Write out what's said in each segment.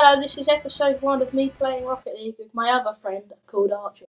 Hello, this is episode one of me playing Rocket League with my other friend called Archie.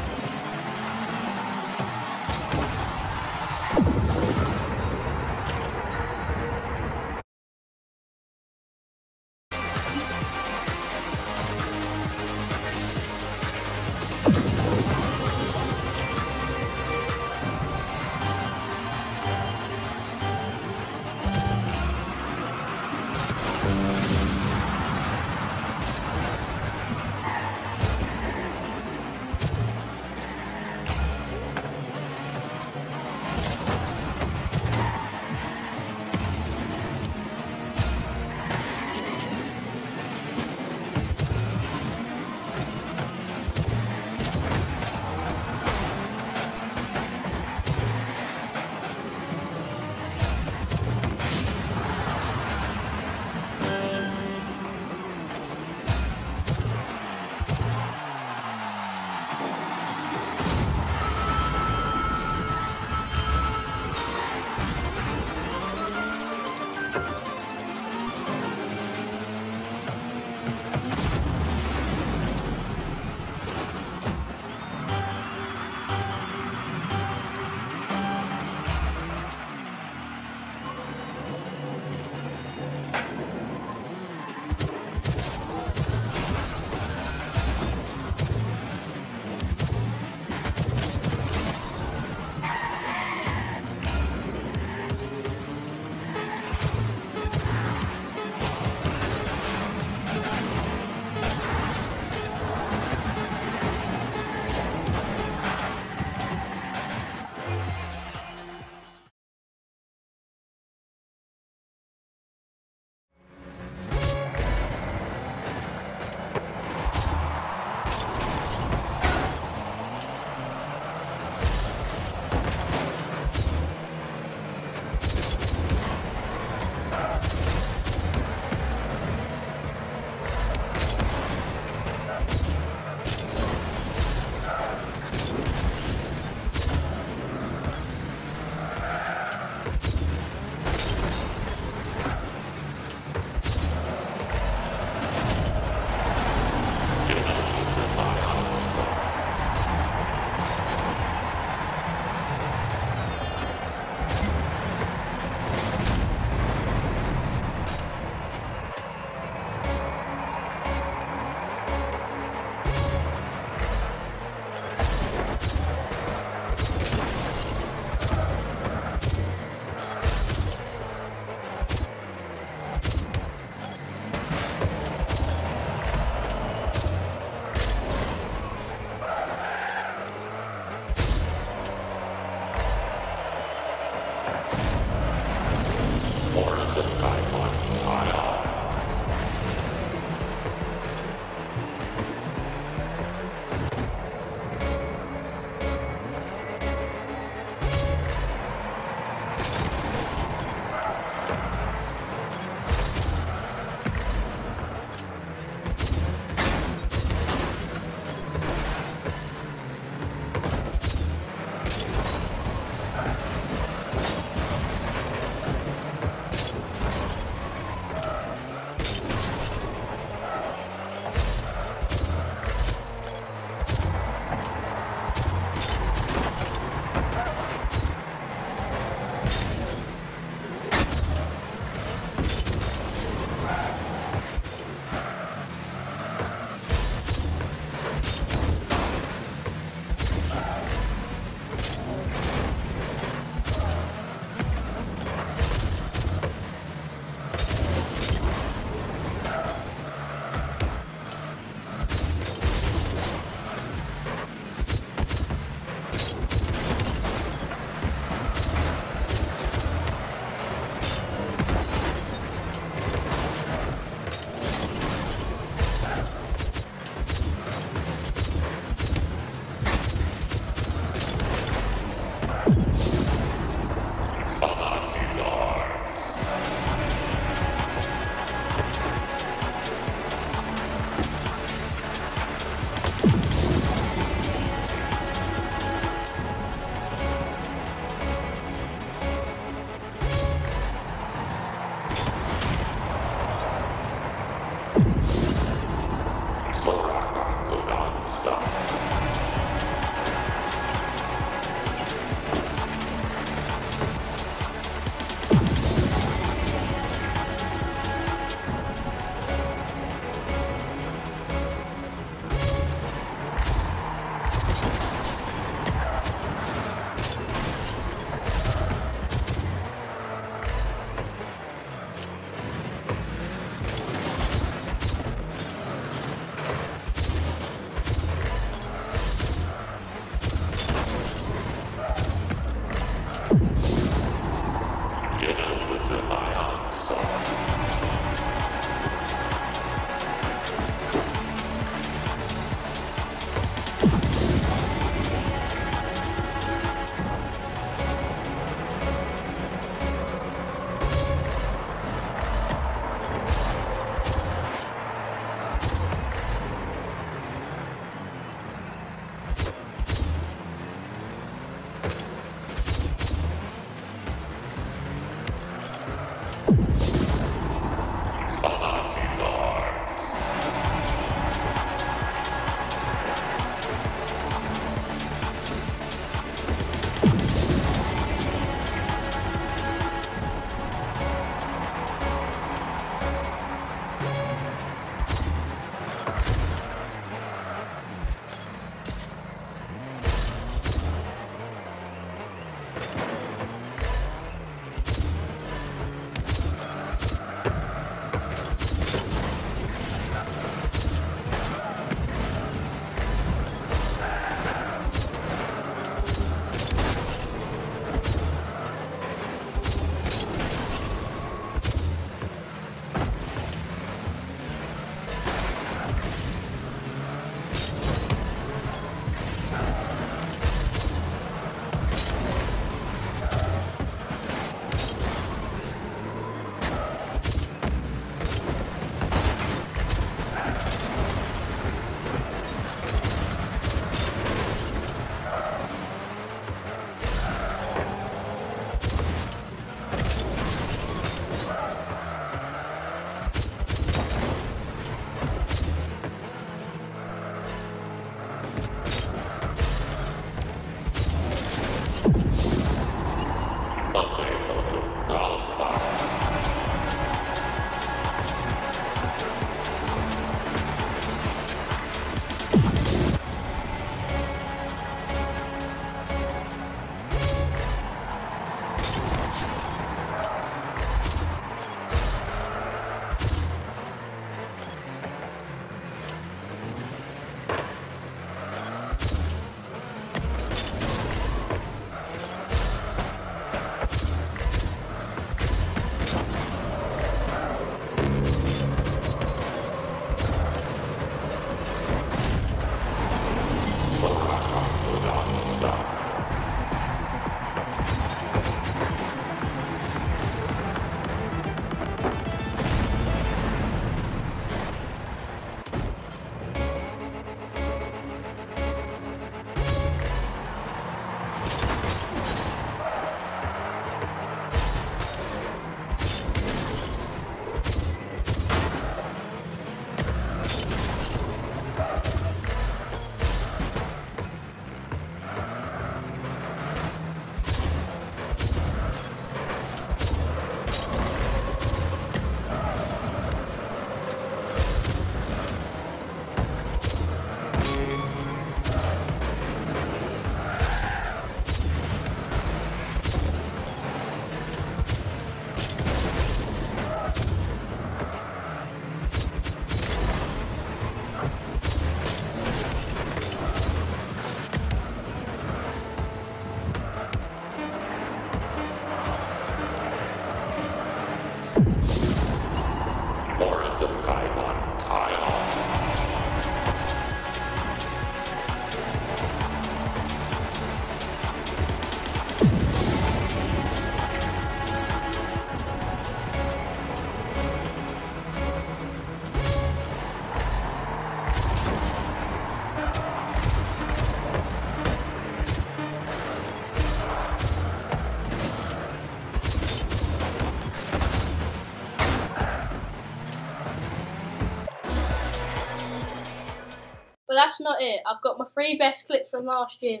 That's not it. I've got my three best clips from last year.